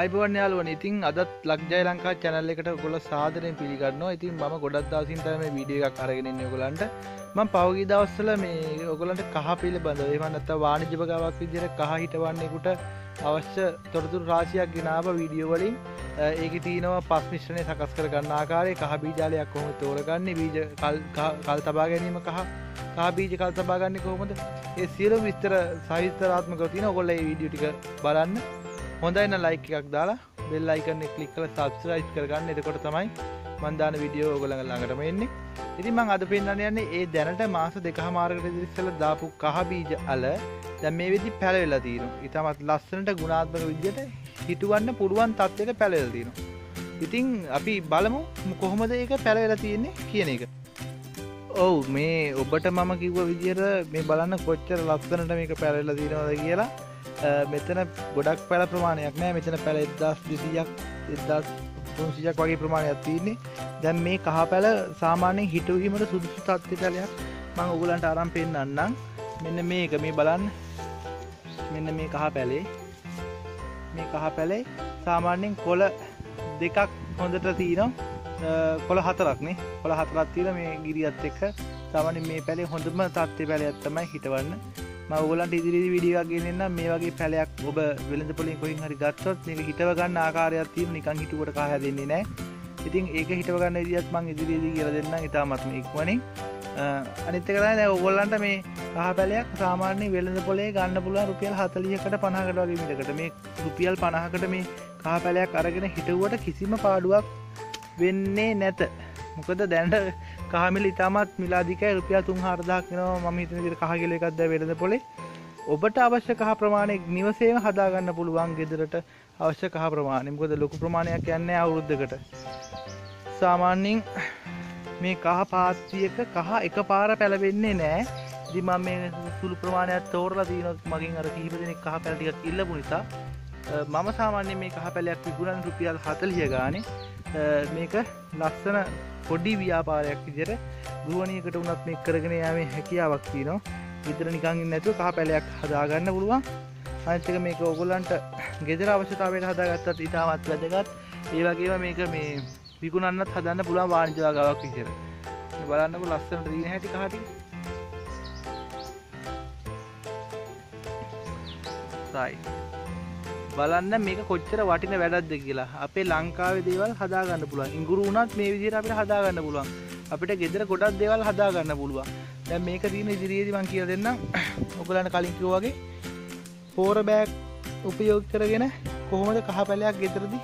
අයිබවන් යාලුවන ඉතින් අදත් ලක්ජය ලංකා චැනල් එකට ගොල සාදරයෙන් පිළිගන්නවා. ඉතින් ම ගොඩත් දවසින්තම මේ වීඩිය එකක් අරගෙනන්නේ ගොලන්ට මං පවගී දවස්සල මේ ඔගොලන්ට කහ පිළ බඳ ඒමන්නත්ත වාණජපගාවක් විදිර කහ හිටවන්නෙකුට අවශ්‍ය තොරතුර රාශයක් ගෙනාව වීඩියෝ වලින්. ඒක තියනවා පස් මිශ්‍රණය සකස් කර ගන්න ආකාරය කහ බීජාලයක් කොහොම තෝරගන්න බීජ කල් තබා ගැනීම කහ කාබීජ කල් තබාගන්න කොහොමද? ඒ සියලු විස්තර සහිස්තරාත්මක තින ඔගොල්ල වීඩියෝ ටික බලන්න. හොඳයින්න ලයික් එකක් දාලා බෙල් අයිකන්න කලික් කල සබස්රයිස් කරගන්න. එතකොට තමයි මන්දාන විඩියෝ ඔගොළඟ ළඟටම එන්නේ. ඉතින් මං අද පෙන්න්න යන්නේ ඒ දැනට මාස දෙක මාර්ගට දිස්සල දාපු කහබීජ අල. දැ මේ වෙදි පැළවෙලා තිීරු ඉතාමත් ලස්සනට ගුණාත්මක විදියට හිටුවන්න පුළුවන් තත්වයට පැළවෙල තිීරු ඉතිං අපි බලමු කොහොමද ඒක පැළවෙලා තියෙන්නේ කියන එක. ඔවු මේ ඔබට මම කිව්ව විදිර මේ බලන්න කොච්චර ලස්සනට මේක පැරල්ල තිනවද කියලා. මෙතන ගොඩක් පැල ප්‍රමාණයක් නෑ. මෙතන පැළ එදස් විසියක් එදස් තුන්සියක් වගේ ප්‍රමාණයක් තියන්නේ. දැන් මේ කහ පැල සාමානයෙන් හිටවීමට සුදුසු තත්ති පැලයක් මං ඔගුලන්ට අරම් පෙන්න්නම් මෙන්න මේක මේ බලන්න. මෙන්න මේ කහ පැලේ. මේ කහ පැලේ සාමාන්‍යෙන් කොල දෙකක් හොඳට තියනම් කොළ හතරක්නේ කොළ හතරත් තිීර මේ ගිරියත් එක්ක. සාමාන්‍ය මේ පැලේ හොඳම තත්ත්ය පැළ ඇත්තමයි හිටවන්න. මවගලන්ට ඉදිරි විඩිය ගෙනන්න මේ වගේ පැලයක් ඔබ වෙළඳ පොලින් කොහින් හරි ගත්තොත් මේක හිටවගන්න ආකාරයක්ත්තිීම නිකං හිටුවට කාහ දෙන්නේ නෑ ඉතින් ඒක හිටවගන්න ඉදිියත් මං ඉදිරියේදී කියල දෙන්න ඉතාමත්ම ඉක්වනින් අනිත කරන්න ඔගොල්ලන්ට මේ කහ පැලයක් සාමාන්‍ය වෙළඳ පොලේ ගන්න පුළුවන් රුපියල් හතලියකට පනාකට වගේමිටකට මේ රුපියල් පණහකට මේ කහ පැලයක් අරගෙන හිටවුවට කිසිම පාඩුවක් වෙන්නේ නැත. මොකද දැන්ට කාමිල ඉතාමත් මිලාදික රුපිය තුන් හරදක් නවා ම හිතන දිර කහගල එකක්ද වෙලද පොලේ. ඔබට අවශ්‍ය කහ ප්‍රමාණයක් නිවසේම හදාගන්න පුළුවන් ගෙදරට අවශ්‍ය කහ ප්‍රමාණයමකොද ලොකු ප්‍රමාණයක් යන්නේ අවුරුද්ධකට සාමාන්‍යින් මේ කහ පාත්තියක කහ එක පාර පැලවෙන්නේ නෑ දිම මේ සුළු ප්‍රමාණයක් තෝරලා දීනොත් මගින් අර කිහිපදනෙක් කහ පැටිකක් ඉල්ලපු නිසා. මම සාමාන්‍ය මේ කහ පැලයක් විගුණන් රුපියල් හතලිය ගානේ. මේක ලස්සන පොඩි ව්‍යාපාරයක් විදිර ගුවනයකට උනත් මේ කරගෙන යාමේ හැකියාවක් තියනවා. විතර නිකංගින් නැතුව කහ පැලයක් හදාගන්න පුළුවන්. අනිතක මේක ඔගොල්ලන්ට ගෙදර අවශ්‍යතාවයට හදාගත්තත් ඉතාමත් වැදගත්. ඒවගේම මේක මේ විකුණන්නත් හදන්න පුළුවන් වානිජවාගාවක් විචර බලන්නක ලස්සනට දීන හැටි කාටි සයි. බලන්න මේක කොච්චර වටින වැඩක්ද කියලා. අපේ ලංකාවේ දේවල් හදාගන්න පුළුවන්. ඉංගුරු වුණත් මේ විදිහට අපිට හදාගන්න පුළුවන්. අපිට ගෙදර ගොඩක් දේවල් හදාගන්න පුළුවන්. දැන් මේක තියෙන ඉදිරියේදී මම කියලා දෙන්නම්. ඔයගලන්ට කලින් කිව්වා වගේ පෝර බෑග් උපයෝග කරගෙන කොහොමද කහ පැලයක් ගෙදරදී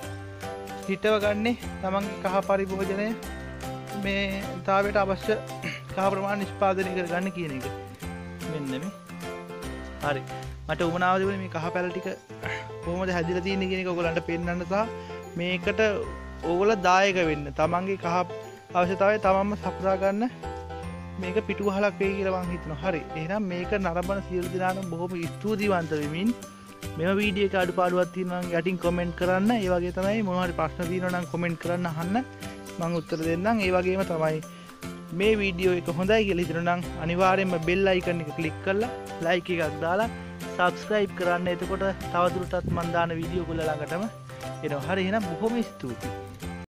හිටව ගන්නේ? තමන්ගේ කහ පරිභෝජනය මේ තාවට අවශ්‍ය කහ ප්‍රමාණ නිෂ්පාදනය කරගන්න කියන එක. මෙන්න මේ. හරි. මට උමනාවදවන මේ කහ පැල ටික කොහොමද හැදිල තියෙන කෙනෙක ඔගලන්ට පෙන්න්නන්නසා මේකට ඕගල දායක වෙන්න. තමන්ගේ කහ අවශ්‍යතාවය තමම්ම සප්දාගන්න මේක පිටු හලක් වේ කියලවන් හිතන හරි. එනම් මේක නරබන සියල් දිනාන බොහොම ස්තුතිවන්තවමින් මෙම වීඩිය අඩු පාඩුවත්තිනම් යටින් කොමෙන්ට් කරන්න. ඒවගේ තමයි මොහරි ප්‍රශ්න දීනනම් කොමෙන්ට් කරන්න හන්න මං උත්තර දෙන්නම්. ඒවගේම තමයි මේ වීඩියෝ එක හොඳයි කෙලිතරනම් අනිවාරෙන්ම බෙල් අයිකන්න එක කලික් කරලා ලයික එකක් දාලා සබස්ක්‍රයිබ් කරන්න. එතකොට තවදුරටත් මන්දාන වීඩියෝ කොල ළඟටම එන හරි එනම් බොහොම ස්තුතියි.